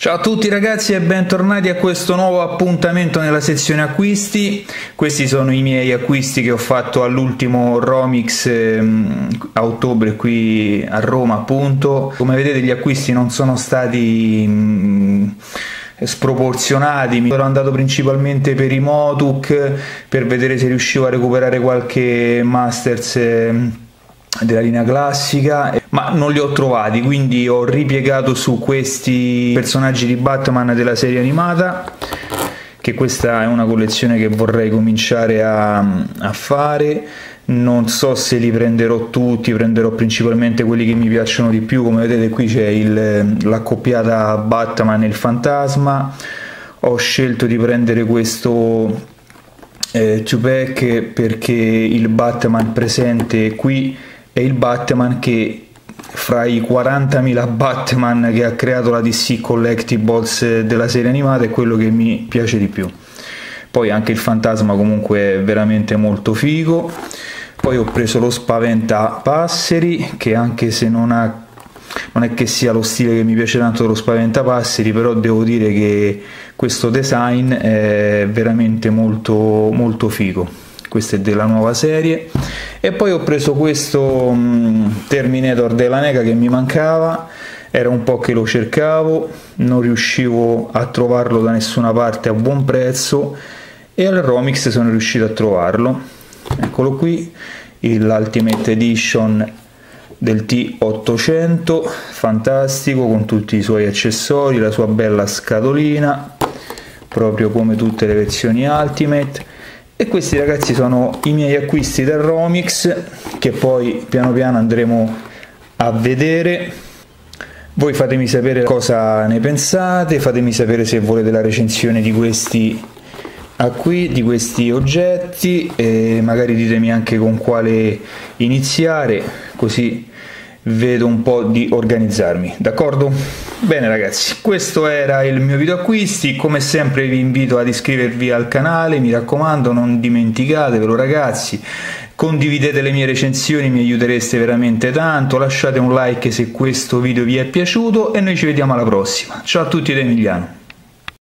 Ciao a tutti ragazzi e bentornati a questo nuovo appuntamento nella sezione acquisti. Questi sono i miei acquisti che ho fatto all'ultimo Romix ehm, a ottobre qui a Roma appunto. Come vedete gli acquisti non sono stati mh, sproporzionati, mi ero andato principalmente per i Motuk per vedere se riuscivo a recuperare qualche Masters ehm, della linea classica ma non li ho trovati quindi ho ripiegato su questi personaggi di Batman della serie animata che questa è una collezione che vorrei cominciare a, a fare. Non so se li prenderò tutti prenderò principalmente quelli che mi piacciono di più. Come vedete qui c'è l'accoppiata Batman e il fantasma. Ho scelto di prendere questo eh, Tupac perché il Batman presente qui è il Batman che fra i 40.000 Batman che ha creato la DC Collectibles della serie animata è quello che mi piace di più. Poi anche il fantasma comunque è veramente molto figo. Poi ho preso lo Spaventapasseri che anche se non ha non è che sia lo stile che mi piace tanto dello Spaventapasseri, però devo dire che questo design è veramente molto molto figo questo è della nuova serie. E poi ho preso questo um, Terminator della Nega che mi mancava. Era un po' che lo cercavo non riuscivo a trovarlo da nessuna parte a buon prezzo. E al Romix sono riuscito a trovarlo. Eccolo qui l'Ultimate Edition del T800 fantastico con tutti i suoi accessori la sua bella scatolina proprio come tutte le versioni Ultimate e questi ragazzi sono i miei acquisti del Romix che poi piano piano andremo a vedere voi fatemi sapere cosa ne pensate fatemi sapere se volete la recensione di questi acquisti di questi oggetti e magari ditemi anche con quale iniziare così vedo un po' di organizzarmi, d'accordo? Bene ragazzi, questo era il mio video acquisti, come sempre vi invito ad iscrivervi al canale, mi raccomando non dimenticatevelo ragazzi, condividete le mie recensioni, mi aiutereste veramente tanto, lasciate un like se questo video vi è piaciuto e noi ci vediamo alla prossima, ciao a tutti da Emiliano.